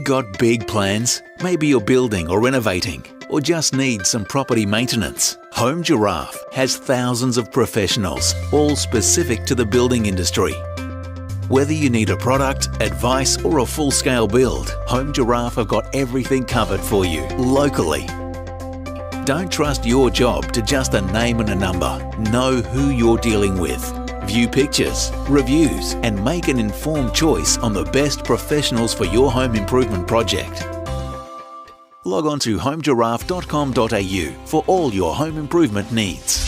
got big plans? Maybe you're building or renovating, or just need some property maintenance? Home Giraffe has thousands of professionals, all specific to the building industry. Whether you need a product, advice, or a full scale build, Home Giraffe have got everything covered for you locally. Don't trust your job to just a name and a number. Know who you're dealing with. View pictures, reviews, and make an informed choice on the best professionals for your home improvement project. Log on to homegiraffe.com.au for all your home improvement needs.